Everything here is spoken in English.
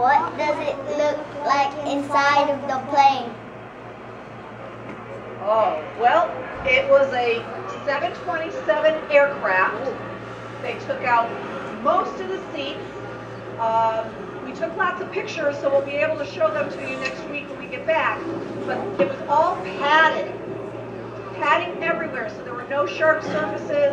What does it look like inside of the plane? Oh, well, it was a 727 aircraft. They took out most of the seats. Um, we took lots of pictures, so we'll be able to show them to you next week when we get back. But it was all padded, padding everywhere, so there were no sharp surfaces.